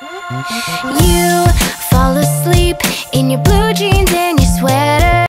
You fall asleep in your blue jeans and